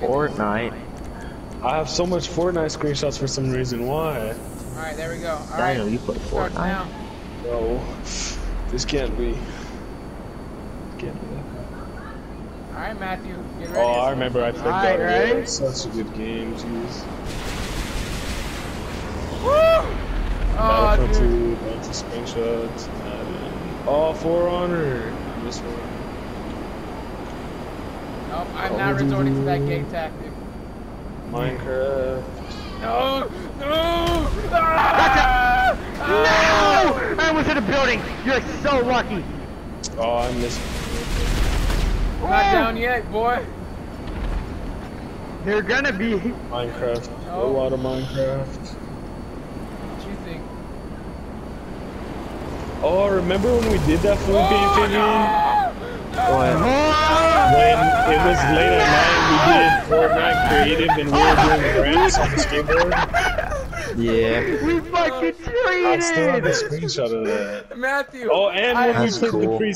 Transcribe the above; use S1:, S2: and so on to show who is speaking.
S1: Fortnite.
S2: I have so much Fortnite screenshots for some reason. Why?
S3: Alright, there we go. Alright.
S1: Daniel, you play
S3: Starts
S1: Fortnite?
S3: now.
S2: No, this can't be. Can't be.
S3: Alright, Matthew. Get ready.
S2: Oh, I remember I played
S3: Alright,
S2: that.
S3: ready?
S2: It was Such a good game, jeez.
S3: Woo! Oh,
S2: Battlefront
S3: dude.
S2: 2, bunch of screenshots. Madden. Oh, For Honor. This one.
S3: Nope, I'm
S2: Oh,
S3: not resorting to that gay tactic.
S2: Minecraft.
S3: No! No! Ah!
S4: No! I almost hit a building. You're so lucky.
S2: Oh, I missed.
S3: Not down yet, boy.
S4: They're gonna be.
S2: Minecraft.
S3: Oh.
S2: A lot of Minecraft.
S3: What do you think?
S2: Oh, remember when we did that Felipe amphibian?
S1: What?
S2: When it was late at night, we did Fortnite creative and we were doing ramps on the skateboard.
S1: Yeah.
S4: We fucking
S2: I still have a screenshot of that.
S3: Matthew!
S2: Oh, and when we
S1: That's
S2: played the
S1: cool.
S2: pre